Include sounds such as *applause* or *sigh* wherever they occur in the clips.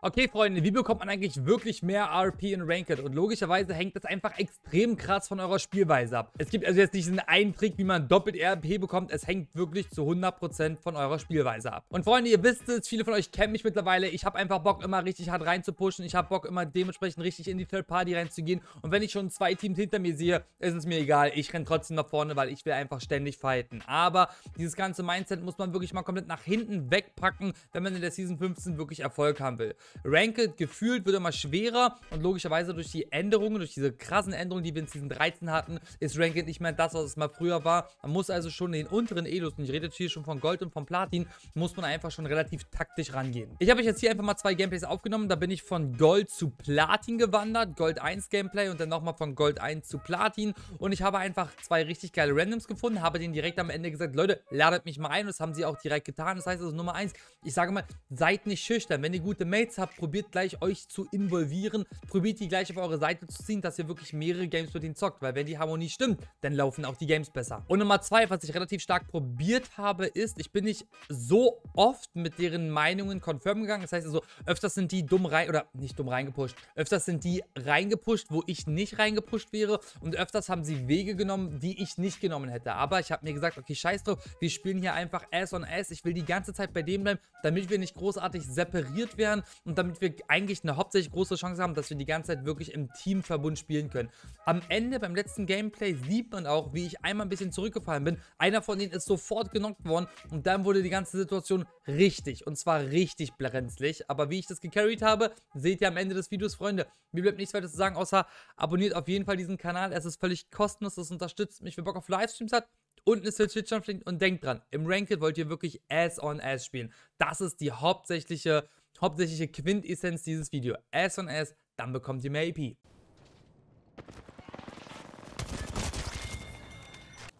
Okay, Freunde, wie bekommt man eigentlich wirklich mehr RP in Ranked? Und logischerweise hängt das einfach extrem krass von eurer Spielweise ab. Es gibt also jetzt nicht diesen einen Trick, wie man doppelt RP bekommt. Es hängt wirklich zu 100% von eurer Spielweise ab. Und Freunde, ihr wisst es, viele von euch kennen mich mittlerweile. Ich habe einfach Bock, immer richtig hart reinzupushen. Ich habe Bock, immer dementsprechend richtig in die Third Party reinzugehen. Und wenn ich schon zwei Teams hinter mir sehe, ist es mir egal. Ich renne trotzdem nach vorne, weil ich will einfach ständig fighten. Aber dieses ganze Mindset muss man wirklich mal komplett nach hinten wegpacken, wenn man in der Season 15 wirklich Erfolg haben will. Ranked gefühlt wird immer schwerer und logischerweise durch die Änderungen, durch diese krassen Änderungen, die wir in Season 13 hatten, ist Ranked nicht mehr das, was es mal früher war. Man muss also schon in den unteren Elos, und ich rede jetzt hier schon von Gold und von Platin, muss man einfach schon relativ taktisch rangehen. Ich habe euch jetzt hier einfach mal zwei Gameplays aufgenommen, da bin ich von Gold zu Platin gewandert, Gold 1 Gameplay und dann nochmal von Gold 1 zu Platin und ich habe einfach zwei richtig geile Randoms gefunden, habe denen direkt am Ende gesagt, Leute, ladet mich mal ein und das haben sie auch direkt getan. Das heißt also Nummer 1, ich sage mal, seid nicht schüchtern. Wenn ihr gute Mates habt, probiert gleich euch zu involvieren, probiert die gleich auf eure Seite zu ziehen, dass ihr wirklich mehrere Games mit ihnen zockt, weil wenn die Harmonie stimmt, dann laufen auch die Games besser. Und Nummer zwei, was ich relativ stark probiert habe, ist, ich bin nicht so oft mit deren Meinungen confirm gegangen, das heißt also, öfters sind die dumm rein, oder nicht dumm reingepusht, öfters sind die reingepusht, wo ich nicht reingepusht wäre. Und öfters haben sie Wege genommen, die ich nicht genommen hätte. Aber ich habe mir gesagt, okay, scheiß drauf, wir spielen hier einfach Ass on Ass, ich will die ganze Zeit bei dem bleiben, damit wir nicht großartig separiert werden und damit wir eigentlich eine hauptsächlich große Chance haben, dass wir die ganze Zeit wirklich im Teamverbund spielen können. Am Ende, beim letzten Gameplay, sieht man auch, wie ich einmal ein bisschen zurückgefallen bin. Einer von denen ist sofort genockt worden und dann wurde die ganze Situation richtig, und zwar richtig brenzlig. Aber wie ich das gecarried habe, seht ihr am Ende des Videos, Freunde. Mir bleibt nichts weiter zu sagen, außer abonniert auf jeden Fall diesen Kanal. Es ist völlig kostenlos, das unterstützt mich, wer Bock auf Livestreams hat. Unten ist der Twitch-Link und denkt dran, im Ranked wollt ihr wirklich Ass-on-Ass spielen. Das ist die hauptsächliche hauptsächliche Quintessenz dieses Video. S und S, dann bekommt ihr mehr EP.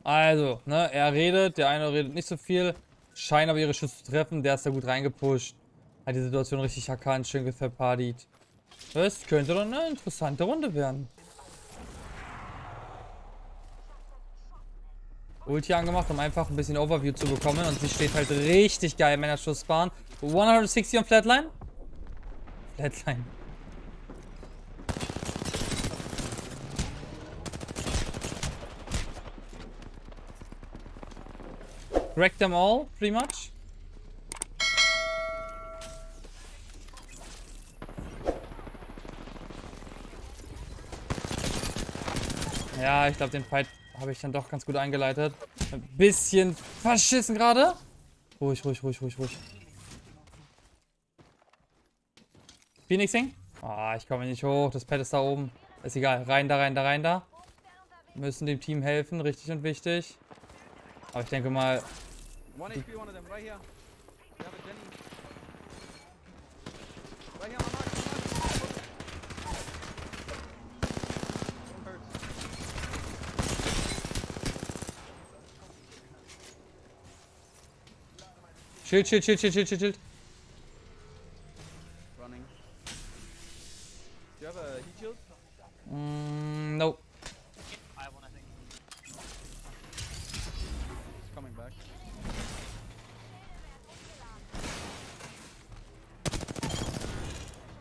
Also, ne, er redet, der eine redet nicht so viel, scheint aber ihre Schüsse zu treffen, der ist da gut reingepusht, hat die Situation richtig erkannt, schön geverpartied. Das könnte doch eine interessante Runde werden. Ulti angemacht, um einfach ein bisschen Overview zu bekommen. Und sie steht halt richtig geil im Männerschuss-Sparen. 160 on Flatline. Flatline. Wreck them all, pretty much. Ja, ich glaube, den Fight habe ich dann doch ganz gut eingeleitet. Ein bisschen verschissen gerade. Ruhig, ruhig, ruhig, ruhig, ruhig. Phoenixing? Ah, ich komme nicht hoch. Das Pad ist da oben. Ist egal. Rein da, rein da, rein da. Müssen dem Team helfen. Richtig und wichtig. Aber ich denke mal... One HP, one of them, right here. Schild, Schild, Schild, Schild, Schild, Schild. Running. Do you have a heat shield? Mm, nope. I have one, I think. He's coming back.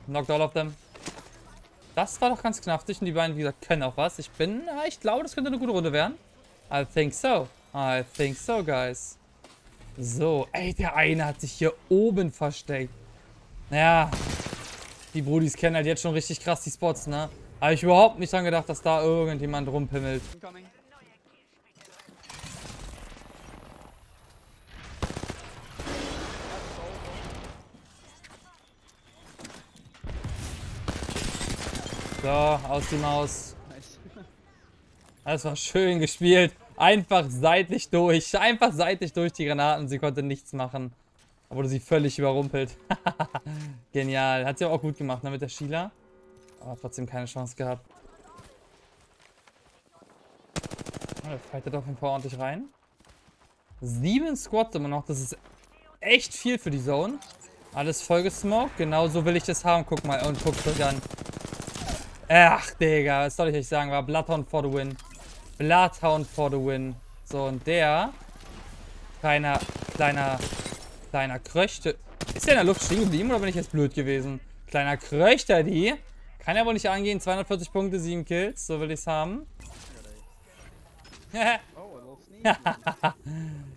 Knocked all of them. Das war doch ganz knaftig und die beiden, wie gesagt, können auch was. Ich bin, ich glaube, das könnte eine gute Runde werden. I think so. I think so, guys. So, ey, der eine hat sich hier oben versteckt. Naja, die Brudis kennen halt jetzt schon richtig krass die Spots, ne? Habe ich überhaupt nicht dran gedacht, dass da irgendjemand rumpimmelt. So, aus die Maus. Das war schön gespielt. Einfach seitlich durch. Einfach seitlich durch die Granaten. Sie konnte nichts machen. Wurde sie völlig überrumpelt. *laughs* Genial. Hat sie auch gut gemacht ne, mit der Sheila. Aber trotzdem keine Chance gehabt. Oh, der fightet auf jeden Fall ordentlich rein. Sieben Squads immer noch. Das ist echt viel für die Zone. Alles voll gesmoked. Genau so will ich das haben. Guck mal. Und guckt euch an. Ach, Digga. Was soll ich euch sagen? War Bloodhound for the win. Bloodhound for the win. So, und der kleiner, kleiner, kleiner Kröchte. Ist der in der Luft stehen geblieben oder bin ich jetzt blöd gewesen? Kleiner Kröchter, die. Kann ja wohl nicht angehen. 240 Punkte, 7 Kills. So will ich es haben. *laughs* *laughs*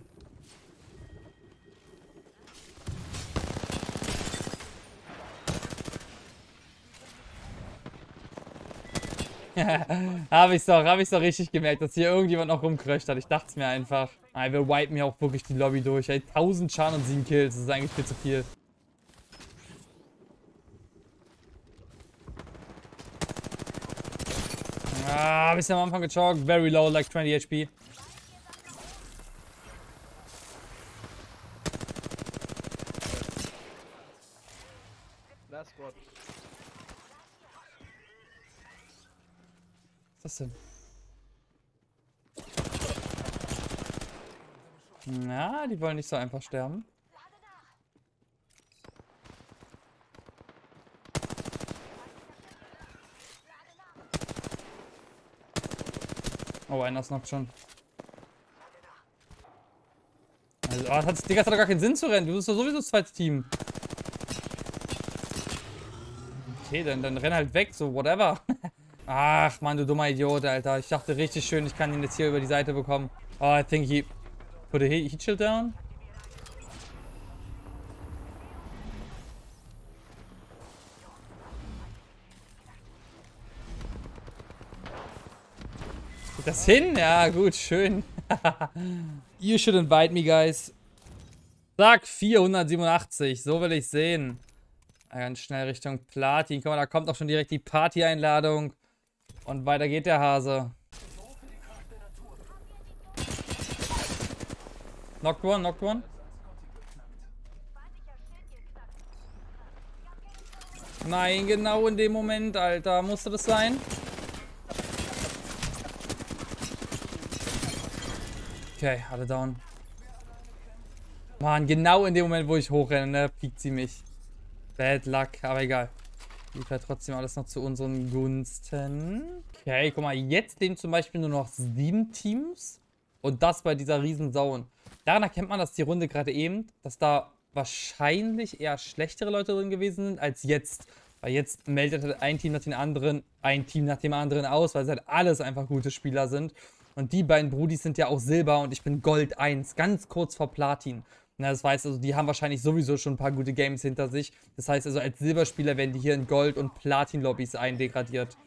*laughs* habe ich's doch, habe ich's doch richtig gemerkt, dass hier irgendjemand noch rumkröcht hat. Ich dachte es mir einfach. Ah, wir wipen hier auch wirklich die Lobby durch. Ey, 1000 Schaden und 7 Kills. Das ist eigentlich viel zu viel. Ah, bisschen am Anfang gechockt. Very low, like 20 HP. Last squad. Was ist das denn? Na, die wollen nicht so einfach sterben. Oh, einer noch schon. Also, oh, das hat, Digga, das hat doch gar keinen Sinn zu rennen. Du bist doch sowieso das zweite Team. Okay, dann, dann renn halt weg, so whatever. Ach, Mann, du dummer Idiot, Alter. Ich dachte richtig schön, ich kann ihn jetzt hier über die Seite bekommen. Oh, I think he put a heat, shield down. Geht das hin? Ja, gut, schön. *laughs* you should invite me, guys. Sag 487, so will ich sehen. Ganz schnell Richtung Platin. Guck mal, da kommt auch schon direkt die Party-Einladung. Und weiter geht der Hase. Knocked one, knocked one. Nein, genau in dem Moment, Alter. Musste das sein? Okay, alle down. Mann, genau in dem Moment, wo ich hochrenne, ne, piekt sie mich. Bad luck, aber egal. Lief ja trotzdem alles noch zu unseren Gunsten. Okay, guck mal, jetzt leben zum Beispiel nur noch sieben Teams. Und das bei dieser riesen Zone. Daran erkennt man, dass die Runde gerade eben, dass da wahrscheinlich eher schlechtere Leute drin gewesen sind, als jetzt. Weil jetzt meldet halt ein Team nach dem anderen, ein Team nach dem anderen aus, weil es halt alles einfach gute Spieler sind. Und die beiden Brudis sind ja auch Silber und ich bin Gold 1, ganz kurz vor Platin. Na, das heißt also, die haben wahrscheinlich sowieso schon ein paar gute Games hinter sich. Das heißt also, als Silberspieler werden die hier in Gold- und Platin-Lobbys eindegradiert.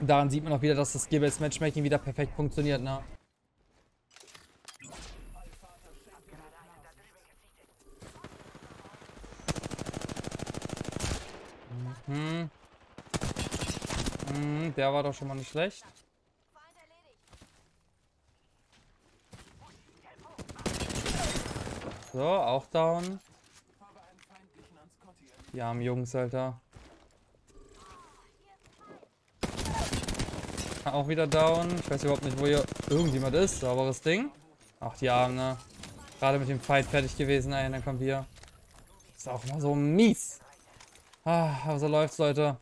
Daran sieht man auch wieder, dass das Skill-Based Matchmaking wieder perfekt funktioniert, ne? Mhm. Mhm, der war doch schon mal nicht schlecht. So, auch down. Die armen Jungs, Alter. Auch wieder down. Ich weiß überhaupt nicht, wo hier irgendjemand ist. Sauberes Ding. Ach, die Armen, ne? Gerade mit dem Fight fertig gewesen, ey. Dann kommt hier. Ist auch mal so mies. Ah, aber so läuft's, Leute.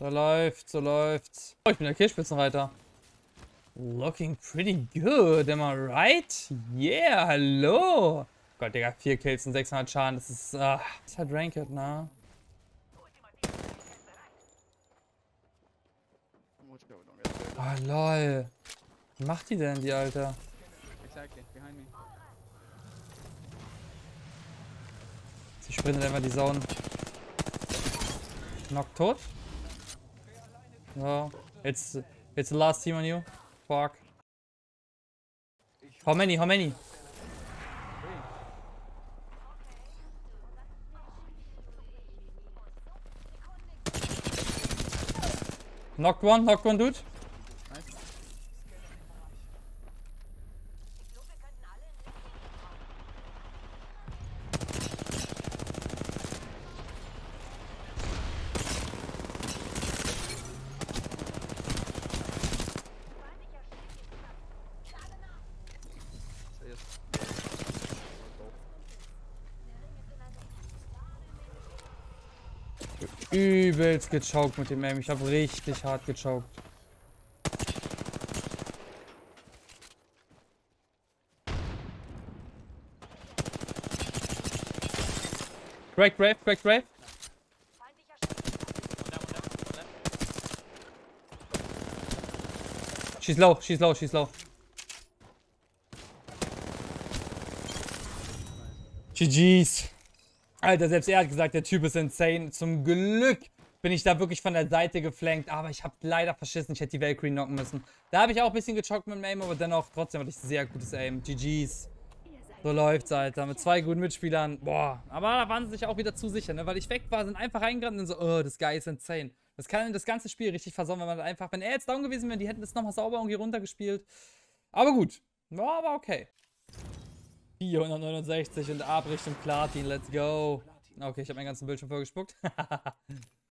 So läuft's, so läuft's. Oh, ich bin der Kirchspitzenreiter. Looking pretty good, am I right? Yeah, hallo. Gott, Digga, 4 Kills und 600 Schaden, das ist, ah, das ist halt Ranked, ne? Ah, lol. Was macht die denn, die Alter? Sie sprintet einfach die Zone. Knock tot. So. It's, it's the last team on you. Fuck. How many, how many? Knocked one, knocked one, dude. übelst gechoked mit dem Aim. Ich habe richtig hart gechoked. Crack Brave, Crack Brave. She's low, she's low, she's low. GG's. Alter, selbst er hat gesagt, der Typ ist insane. Zum Glück bin ich da wirklich von der Seite geflankt. Aber ich habe leider verschissen. Ich hätte die Valkyrie knocken müssen. Da habe ich auch ein bisschen gechockt mit dem Aim, aber dennoch trotzdem hatte ich sehr gutes Aim. GG's. So läuft's, Alter. Mit zwei guten Mitspielern. Boah. Aber da waren sie sich auch wieder zu sicher, ne? Weil ich weg war, sind einfach reingerannt und so, oh, das Guy ist insane. Das kann das ganze Spiel richtig versauen, wenn man einfach, wenn er jetzt down gewesen wäre, die hätten das nochmal sauber irgendwie runtergespielt. Aber gut. War aber okay. 469 und ab Richtung Platin. Let's go. Okay, ich habe meinen ganzen Bildschirm vorgespuckt. *laughs*